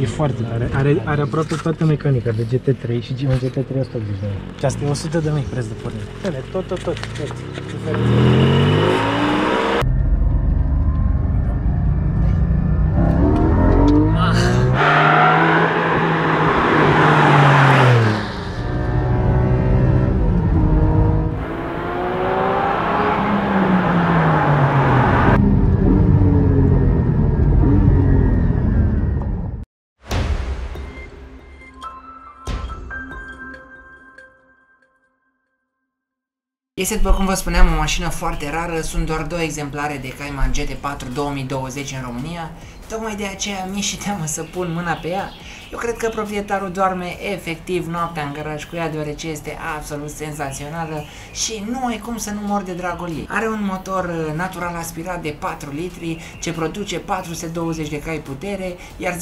E foarte tare. Are, are aproape toată mecanica de GT3 și GT3 180 de mii. Și asta e 100 de mii preț de pornire. Ele, tot, tot, tot. tot. Este, după cum vă spuneam, o mașină foarte rară, sunt doar două exemplare de Cayman GT4 2020 în România, tocmai de aceea mi-e și teamă să pun mâna pe ea eu cred că proprietarul doarme efectiv noaptea în garaj cu ea, deoarece este absolut senzațională și nu ai cum să nu mor de dragul ei. Are un motor uh, natural aspirat de 4 litri, ce produce 420 de cai putere, iar 0-100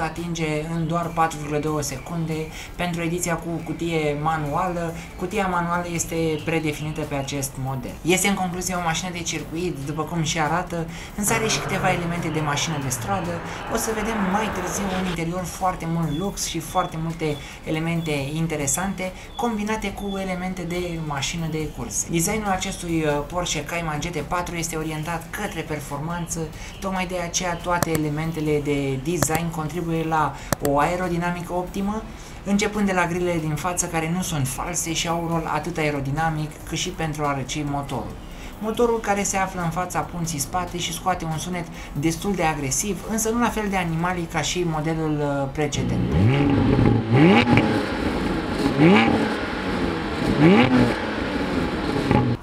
atinge în doar 4,2 secunde. Pentru ediția cu cutie manuală, cutia manuală este predefinită pe acest model. Este în concluzie o mașină de circuit, după cum și arată, însă are și câteva elemente de mașină de stradă. O să vedem mai târziu un interior foarte foarte mult lux și foarte multe elemente interesante combinate cu elemente de mașină de curs. Designul acestui uh, Porsche Cayman GT4 este orientat către performanță, tocmai de aceea toate elementele de design contribuie la o aerodinamică optimă, începând de la grilele din față care nu sunt false și au un rol atât aerodinamic cât și pentru a răci motorul motorul care se află în fața punții spate și scoate un sunet destul de agresiv, însă nu la fel de animalic ca și modelul uh, precedent.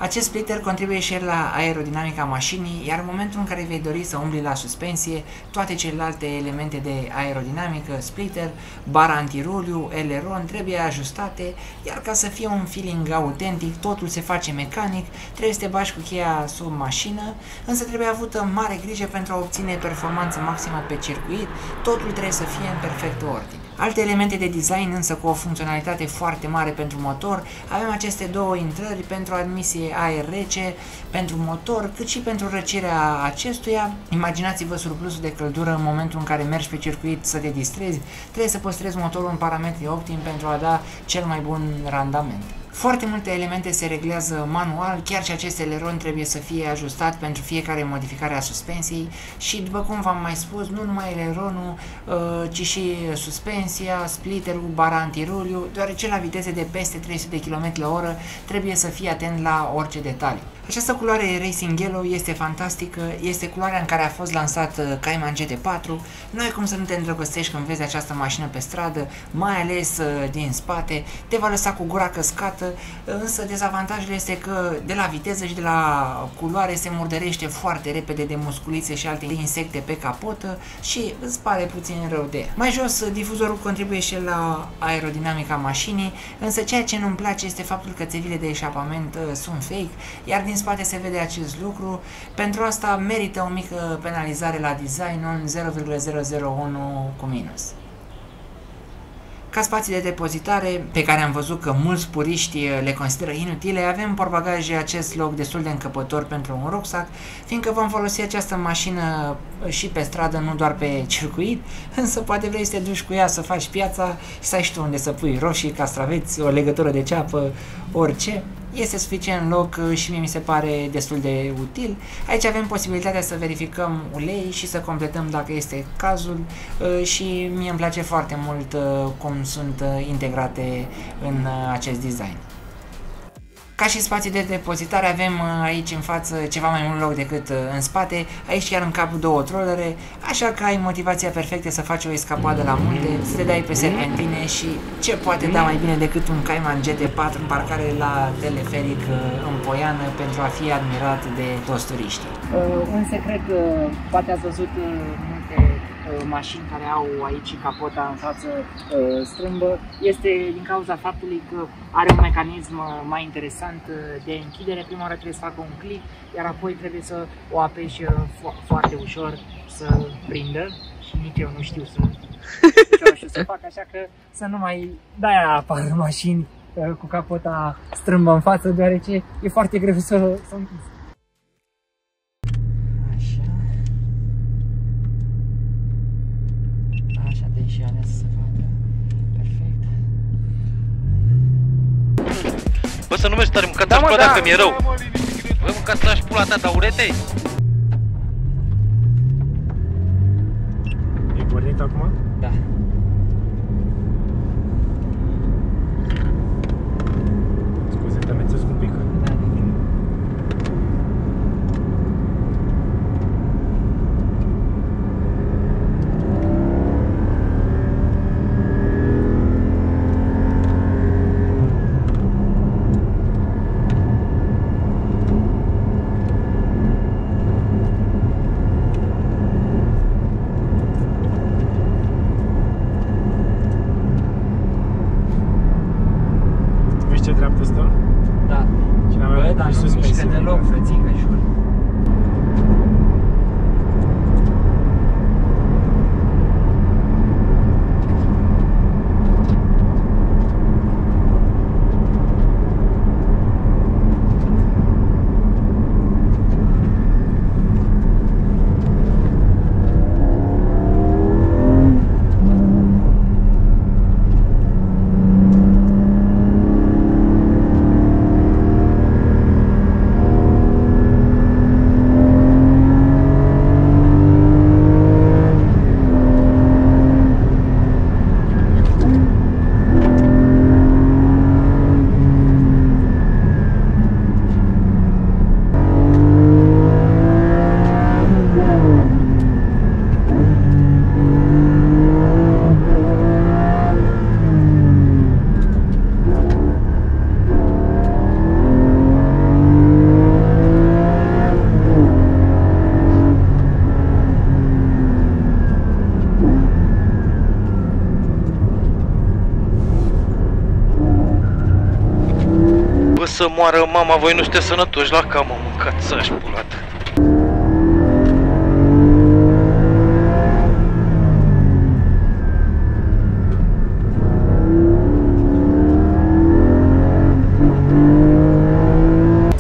Acest splitter contribuie și el la aerodinamica mașinii, iar în momentul în care vei dori să umbli la suspensie, toate celelalte elemente de aerodinamică, splitter, bara antiruliu, eleron trebuie ajustate, iar ca să fie un feeling autentic, totul se face mecanic, trebuie să te bași cu cheia sub mașină, însă trebuie avută mare grijă pentru a obține performanță maximă pe circuit, totul trebuie să fie în perfectă ordine. Alte elemente de design însă cu o funcționalitate foarte mare pentru motor, avem aceste două intrări pentru admisie aer rece, pentru motor, cât și pentru răcirea acestuia. Imaginați-vă surplusul de căldură în momentul în care mergi pe circuit să te distrezi, trebuie să păstrezi motorul în parametri optimi pentru a da cel mai bun randament. Foarte multe elemente se reglează manual, chiar și acest eleron trebuie să fie ajustat pentru fiecare modificare a suspensiei și după cum v-am mai spus, nu numai eleronul, uh, ci și suspensia, splitterul, bara antiruliu, deoarece la viteze de peste 300 km la oră trebuie să fii atent la orice detaliu. Această culoare Racing Yellow este fantastică, este culoarea în care a fost lansat uh, Cayman GT4. Nu ai cum să nu te îndrăgostești când vezi această mașină pe stradă, mai ales uh, din spate, te va lăsa cu gura căscată, însă dezavantajul este că de la viteză și de la culoare se murdărește foarte repede de musculițe și alte insecte pe capotă și îți pare puțin rău de ea. Mai jos, difuzorul contribuie și la aerodinamica mașinii, însă ceea ce nu-mi place este faptul că țevile de eșapament uh, sunt fake, iar din spate se vede acest lucru. Pentru asta merită o mică penalizare la design, un 0,001 cu minus. Ca spații de depozitare, pe care am văzut că mulți puriști le consideră inutile, avem portbagaje acest loc destul de încăpător pentru un rucsac, fiindcă vom folosi această mașină și pe stradă, nu doar pe circuit, însă poate vrei să te duci cu ea să faci piața și să ai și tu unde să pui roșii, castraveți, o legătură de ceapă, orice este suficient loc uh, și mie mi se pare destul de util. Aici avem posibilitatea să verificăm ulei și să completăm dacă este cazul uh, și mie îmi place foarte mult uh, cum sunt integrate în acest design. Ca și spații de depozitare avem uh, aici în față ceva mai mult loc decât uh, în spate, aici chiar în cap două trollere, așa că ai motivația perfectă să faci o escapadă la munte, să te dai pe serpentine și ce poate da mai bine decât un Cayman GT4 în parcare la teleferic uh, în Poiană pentru a fi admirat de toți turiștii. Uh, un secret, uh, poate ați văzut uh, multe Uh, mașini care au aici capota în față uh, strâmbă. Este din cauza faptului că are un mecanism uh, mai interesant de închidere. Prima oară trebuie să facă un click, iar apoi trebuie să o apeși fo- foarte ușor să prindă. Și nici eu nu știu să, nu știu să fac așa că să nu mai de-aia apar mașini cu capota strâmbă în față, deoarece e foarte greu să, să să nu mergi tare, mâncați Da, da, mă, pula da. dacă mi-e rău. Băi, mâncați lași șpula ta, dar urete E pornit acum? Da. хочу. Bă, să moară mama, voi nu sunteți sănătoși la camă, mâncați să-și pula ta.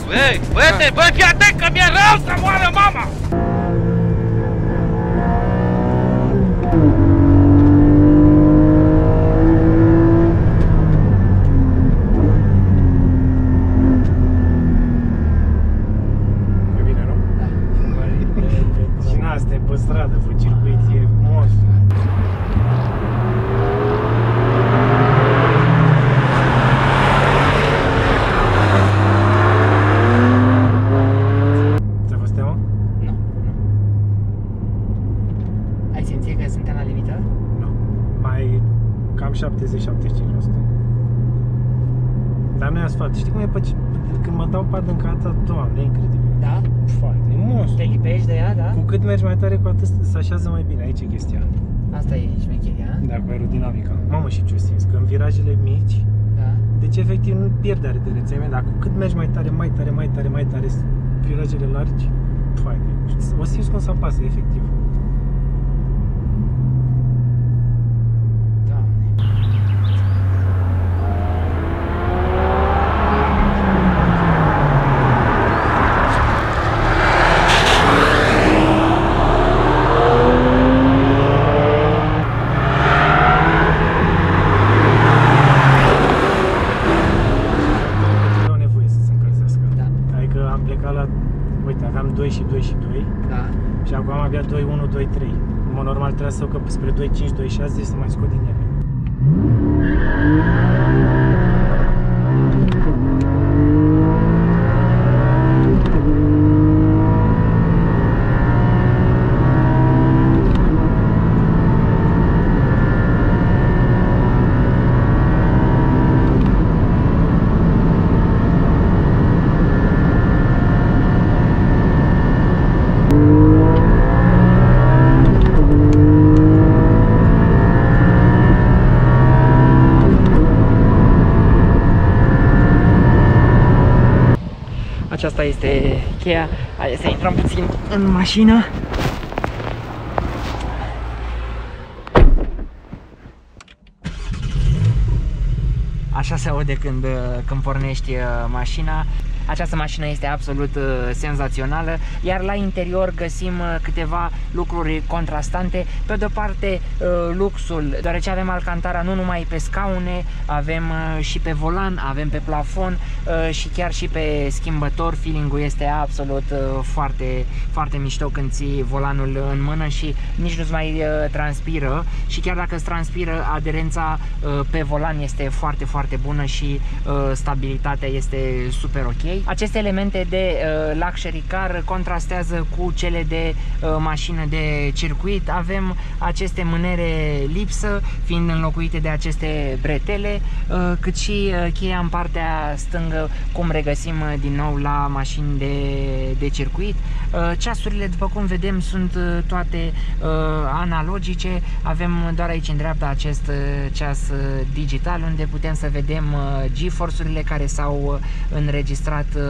Băi, băiete, bă, fii atent că mi-e rău să moară mama! E bine, nu? Da. Și în asta e pe stradă, pe circuit, e monstru. Ți-a fost teamă? Nu, nu. Ai simțit că suntem la limită? Nu. Mai cam 70-75%. Dar nu e asfalt. Știi cum e pe, ce- când mă dau padâncata, doamne, e incredibil. Da. Foarte, e monstru. Te lipești de ea, da? Cu cât mergi mai tare, cu atât se așează mai bine. Aici e chestia. Asta e șmecheria, Da, cu aerodinamica. Mamă, și ce simți? Că în virajele mici, da? deci efectiv nu pierde rețea mea, dar cu cât mergi mai tare, mai tare, mai tare, mai tare, virajele largi, fai, o simți cum se apasă, efectiv. сейчас здесь на Майской дыне. Cheia. Haideți să intrăm puțin în mașină. Așa se aude când, când pornești uh, mașina. Această mașină este absolut uh, senzațională, iar la interior găsim uh, câteva lucruri contrastante. Pe de o parte, uh, luxul, deoarece avem alcantara nu numai pe scaune, avem uh, și pe volan, avem pe plafon uh, și chiar și pe schimbător. Feeling-ul este absolut uh, foarte, foarte mișto când ții volanul în mână și nici nu-ți mai uh, transpiră și chiar dacă îți transpiră, aderența uh, pe volan este foarte, foarte bună și uh, stabilitatea este super ok. Aceste elemente de uh, luxury car contrastează cu cele de uh, mașină de circuit. Avem aceste mânere lipsă, fiind înlocuite de aceste bretele, uh, cât și uh, cheia în partea stângă, cum regăsim uh, din nou la mașini de, de circuit. Uh, Ceasurile, după cum vedem, sunt uh, toate uh, analogice. Avem doar aici în dreapta acest uh, ceas uh, digital unde putem să vedem uh, G-force-urile care s-au uh, înregistrat. Uh,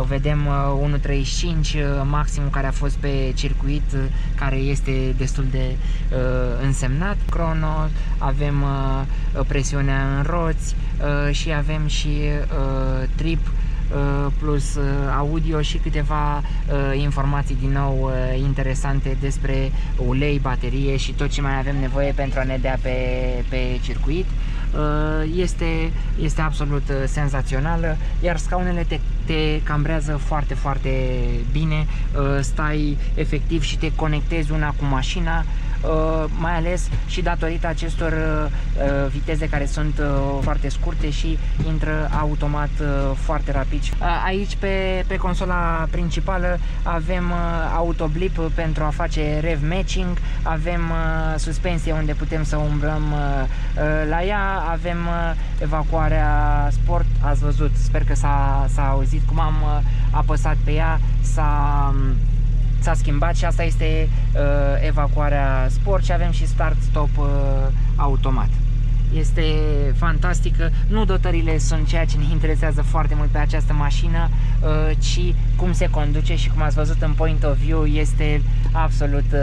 uh, Vedem uh, 1.35 uh, maximum care a fost pe circuit, uh, care este destul de uh, însemnat. Crono, avem uh, presiunea în roți uh, și avem și uh, trip uh, plus uh, audio și câteva uh, informații din nou uh, interesante despre ulei, baterie și tot ce mai avem nevoie pentru a ne dea pe, pe circuit. Uh, Este, este absolut uh, senzațională, iar scaunele te, te cambrează foarte, foarte bine, Uh, stai efectiv și te conectezi una cu mașina, Uh, mai ales și datorită acestor uh, uh, viteze care sunt uh, foarte scurte și intră automat uh, foarte rapid. Uh, Aici pe, pe consola principală avem uh, autoblip pentru a face rev matching, avem uh, suspensie unde putem să umblăm uh, uh, la ea, avem uh, evacuarea sport, ați văzut, sper că s-a, s-a auzit cum am uh, apăsat pe ea, s-a um, s-a schimbat și asta este uh, evacuarea sport și avem și start-stop uh, automat. Este fantastică, nu dotările sunt ceea ce ne interesează foarte mult pe această mașină, uh, ci cum se conduce și cum ați văzut în point of view este absolut uh,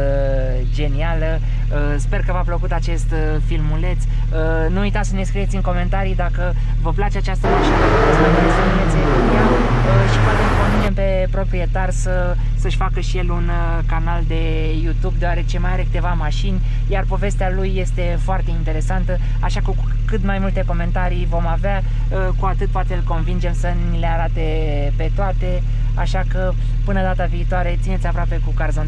genială. Uh, Sper că v-a plăcut acest uh, filmuleț. Uh, Nu uitați să ne scrieți în comentarii dacă vă place această mașină, dacă vreți mai multe filmulețe cu ea uh, și poate îl convingem pe proprietar să, să-și facă și el un uh, canal de YouTube deoarece mai are câteva mașini, iar povestea lui este foarte interesantă, așa că cu cât mai multe comentarii vom avea, uh, cu atât poate îl convingem să ni le arate pe toate, așa că până data viitoare țineți aproape cu Carzon